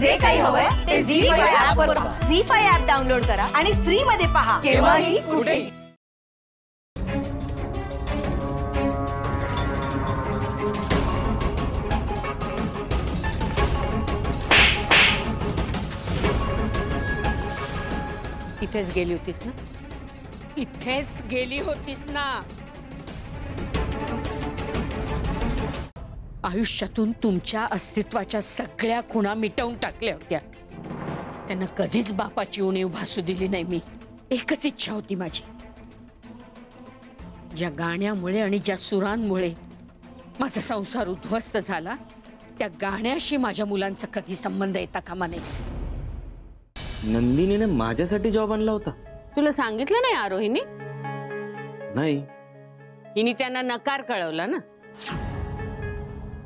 जे काही हवंय ते झी फाय ऍप वर झी फाय ऍप डाउनलोड करा आणि फ्री मध्ये पहा. केव्हाही कुठेही. इथेच गेली होतीस ना? इथेच गेली होतीस ना? आयुष्यातून तुमच्या अस्तित्वाच्या सगळ्या खुणा मिटवून टाकल्या होत्या. त्यांना कधीच बापाची उणीव भासू दिली नाही मी. एकच इच्छा होती माझी. ज्या गाण्यामुळे आणि ज्या सुरांमुळे माझा संसार उद्ध्वस्त झाला त्या गाण्याशी माझ्या मुलांचा कधी संबंध येता कामा नाही नंदिनीने माझ्यासाठी जॉब आणला होता. तुला सांगितलं नाही आरोहीने नाही. हिने त्यांना नकार कळवला ना?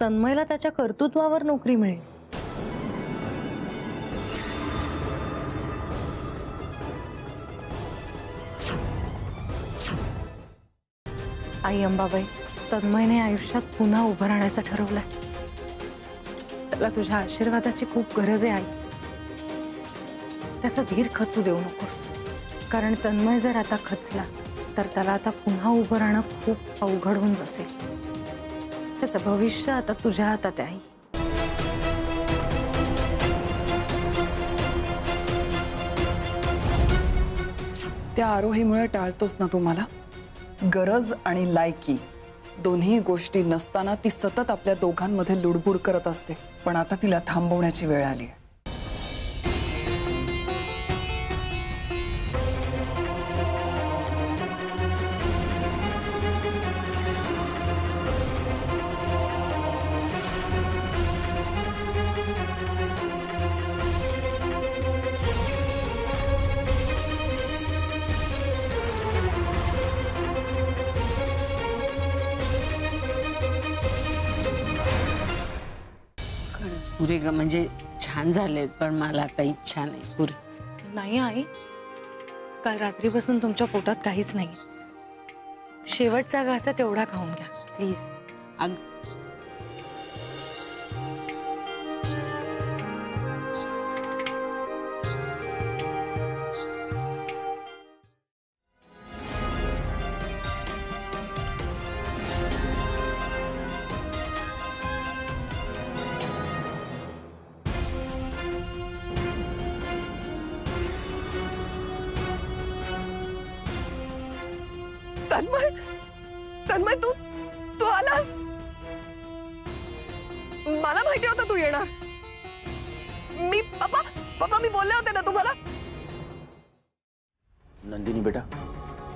तन्मयला त्याच्या कर्तृत्वावर नोकरी मिळेल. आई अंबाबाई तन्मयने आयुष्यात पुन्हा उभं राहण्याचं ठरवलंय. त्याला तुझ्या आशीर्वादाची खूप गरज आहे आई. त्याचा धीर खचू देऊ नकोस. कारण तन्मय जर आता खचला तर त्याला आता पुन्हा उभं राहणं खूप अवघड होऊन बसेल. त्याचं भविष्य आता तुझ्या हातात आहे. त्या आरोहीमुळे टाळतोस ना तुम्हाला गरज आणि लायकी, दोन्ही गोष्टी नसताना ती सतत आपल्या दोघांमध्ये लुडबुड करत असते, पण आता तिला थांबवण्याची वेळ आली आहे. पुरे म्हणजे छान झाले पण मला आता इच्छा नाही पुरे. नाही आई. काल रात्रीपासून तुमच्या पोटात काहीच नाही. शेवटचा घासा तेवढा खाऊन घ्या प्लीज़. अग तन्मय तन्मय तू तू आलास? मला माहिती होतं तू येणार. मी पप्पा पप्पा मी बोलले होते ना तुम्हाला. नंदिनी बेटा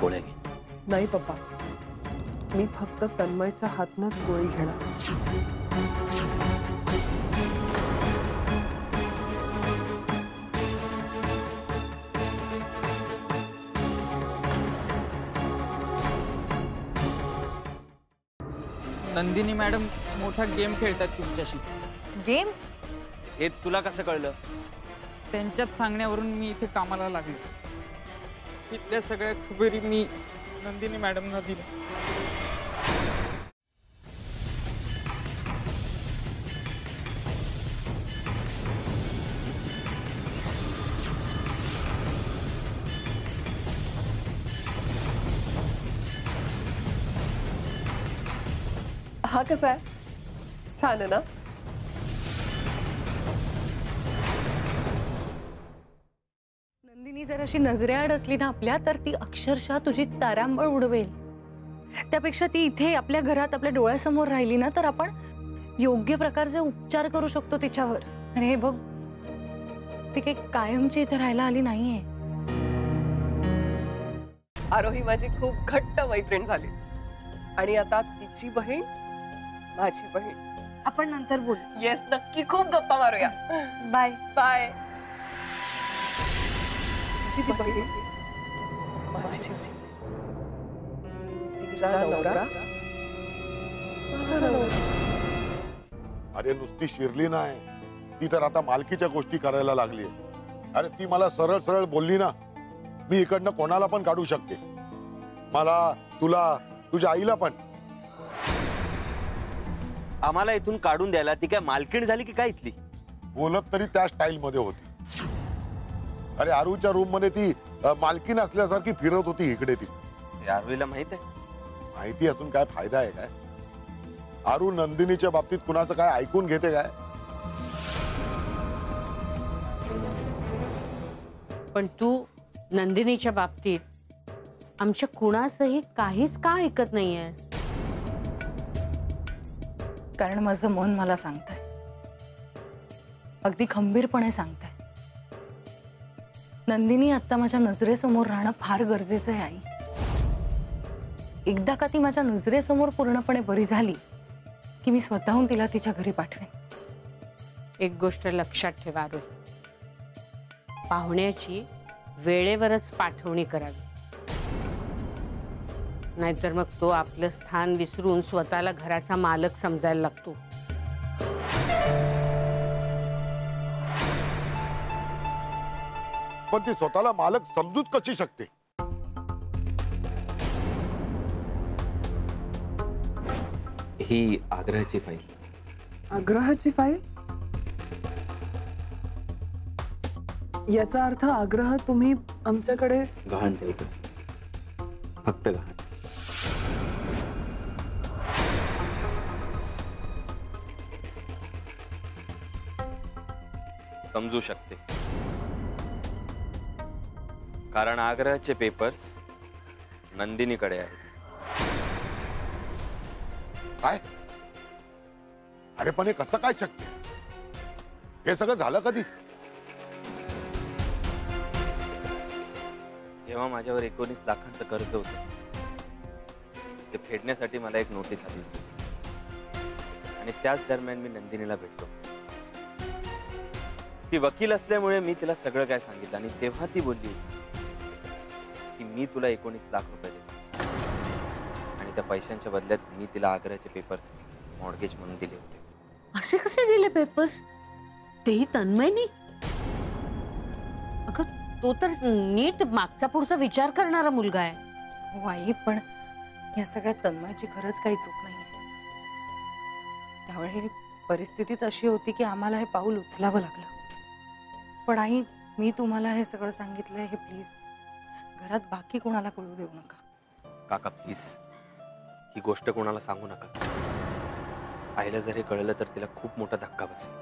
गोळ्या नाही पप्पा. मी फक्त तन्मयच्या हातनच गोळी घेणार. नंदिनी मॅडम मोठा गेम खेळतात तुमच्याशी. गेम? हे तुला कसं कळलं? त्यांच्याच सांगण्यावरून मी इथे कामाला लागलो. इथल्या सगळ्या खबरी मी नंदिनी मॅडमना दिल्या. हा कसा आहे छान आहे ना? नंदिनी जर अशी नजरेआड असली ना आपल्या तर ती अक्षरशः तुझी तारांबळ उडवेल. त्यापेक्षा ती इथे आपल्या घरात आपल्या डोळ्यासमोर राहिली ना तर आपण योग्य प्रकारचे उपचार करू शकतो तिच्यावर. आणि हे बघ ती काही कायमची इथे राहायला आली नाहीये. आरोही माझी खूप घट्ट मैत्रीण झाली. आणि आता तिची बहीण माझी बहीण. आपण नंतर बोलू. येस नक्की खूप गप्पा मारूया. बाय बाय तिची बहीण. माझी तिचा नवरा. माझा नवरा. अरे नुसती शिरली नाही. ती तर आता मालकीच्या गोष्टी करायला लागली अरे ती मला सरळ सरळ बोलली ना मी इकडनं कोणाला पण काढू शकते. मला तुला तुझ्या आईला पण. आम्हाला इथून काढून द्यायला ती काय मालकीण झाली की काय इथली? बोलत तरी त्या स्टाईल मध्ये होती. अरे आरूच्या रूम मध्ये ती मालकीण असल्यासारखी फिरत होती इकडे ती. हे माहित आहे? माहिती असून काय फ़ायदा आहे काय? आरू नंदिनीच्या बाबतीत कुणाचं काय ऐकून घेते काय? पण तू नंदिनीच्या बाबतीत आमच्या कुणाचंही काहीच का ऐकत नाहीयेस? कारण माझं मन मला सांगतंय. अगदी खंबीरपणे सांगतंय. नंदिनी आता माझ्या नजरेसमोर राहणं फार गरजेचं आहे, आई. एकदा का ती माझ्या नजरेसमोर पूर्णपणे बरी की मी स्वतःहून तिला तिच्या घरी पाठवेन. एक गोष्ट लक्षात ठेवा आरोही पाहुण्याची वेळेवरच पाठवणी करावी. नाहीतर मग तो आपलं स्थान विसरून स्वतःला घराचा मालक समजायला लागतो. पण ती स्वतःला मालक समजूच कशी शकते? ही आग्रहाची फाईल आग्रहाची फाईल याचा अर्थ आग्रह तुम्ही आमच्याकडे गहाण ठेवतो. फक्त गहाण. समजू शकते। कारण आग्रहाचे पेपर्स नंदिनीकडे आहेत। काय? अरे पण हे कसं काय शक्य हे सगळं झालं कधी? जेव्हा माझ्यावर एकोणीस लाखांचं कर्ज होतं ते फेडण्यासाठी मला एक नोटीस आली होती. आणि त्याच दरम्यान मी नंदिनीला भेटलो. ती वकील असल्यामुळे मी तिला सगळं काय सांगितलं आणि तेव्हा ती बोलली की मी तुला एकोणीस लाख रुपये देतो. आणि त्या पैशांच्या बदल्यात मी तिला आग्र्याचे पेपर्स मॉडगेज म्हणून दिले होते. असे कसे दिले पेपर्स तेही तन्मयनी? अगं तो तर नीट मागचा पुढचा विचार करणारा मुलगा आहे. हो आई पण या सगळ्या तन्मयाची खरंच काही चूक नाही त्यावेळी परिस्थितीच अशी होती की आम्हाला हे पाऊल उचलावं लागलं. पण आई मी तुम्हाला हे सगळं सांगितलंय हे प्लीज घरात बाकी कोणाला कळू देऊ नका. काका प्लीज ही गोष्ट कोणाला सांगू नका. आईला जर हे कळलं तर तिला खूप मोठा धक्का बसेल.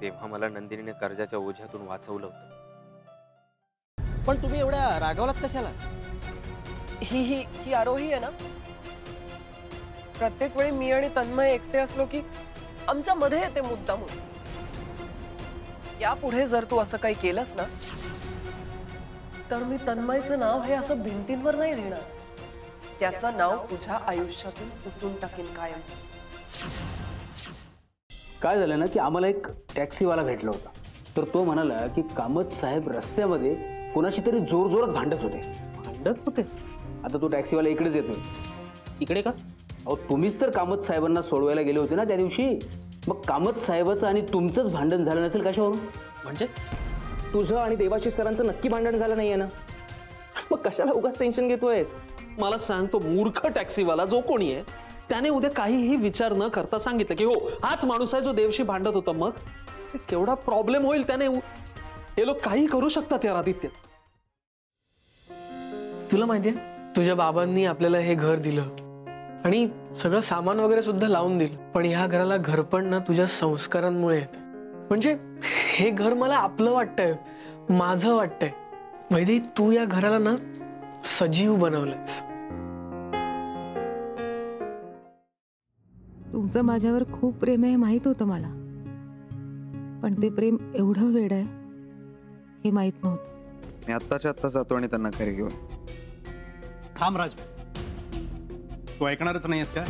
तेव्हा मला नंदिनीने कर्जाच्या ओझ्यातून वाचवलं होतं. पण तुम्ही एवढ्या रागावलात कशाला? ही ही ही आरोही आहे ना? प्रत्येक वेळी मी आणि तन्मय एकटे असलो की आमच्या मध्ये येते मुद्दामून यापुढे जर तू असं काही केलंस ना तर मी तन्मयचं नाव हे असं भिंतींवर नाही लिहिणार त्याचं नाव तुझ्या आयुष्यातून पुसून टाकीन कायमचं. काय झालं ना की आम्हाला एक टॅक्सीवाला भेटला होता. तर तो म्हणाला की कामत साहेब रस्त्यामध्ये कोणाशी तरी ज़ोर जोरात भांडत होते. भांडत होते? आता तो टॅक्सीवाला इकडेच येतोय. इकडे का? अहो तुम्हीच तर कामत साहेबांना सोडवायला गेले होते ना त्या दिवशी. मग कामत साहेबाचं आणि तुमचंच भांडण झालं नसेल कशावरून? म्हणजे? तुझं आणि देवाशीष सरांचं नक्की भांडण झालं नाहीये ना? मग कशाला उगाच टेन्शन घेतोयस? मला सांग तो मूर्ख टॅक्सीवाला जो कोणी आहे त्याने उद्या काहीही विचार न करता सांगितलं की हो हाच माणूस आहे जो देवशी भांडत होता मग? केवढा प्रॉब्लेम होईल त्याने हे लोक काही करू शकतात यार आदित्य. तुला माहितीये तुझ्या बाबांनी आपल्याला हे घर दिलं. आणि सगळं सामान वगैरे सुद्धा लावून दिलं पण ह्या घराला घरपण ना तुझ्या संस्कारांमुळे येत म्हणजे हे घर मला आपलं वाटतंय माझं वाटतंय. वैदे तू या घराला ना सजीव बनवलंयस. तुमचं माझ्यावर खूप प्रेम आहे माहीत होतं मला. पण ते प्रेम एवढं वेड आहे हे माहीत नव्हतं. मी आत्ताच्या आत्ता जातो आणि त्यांना घरी घेऊन. थांब राज. तू ऐकणारच नाहीयेस का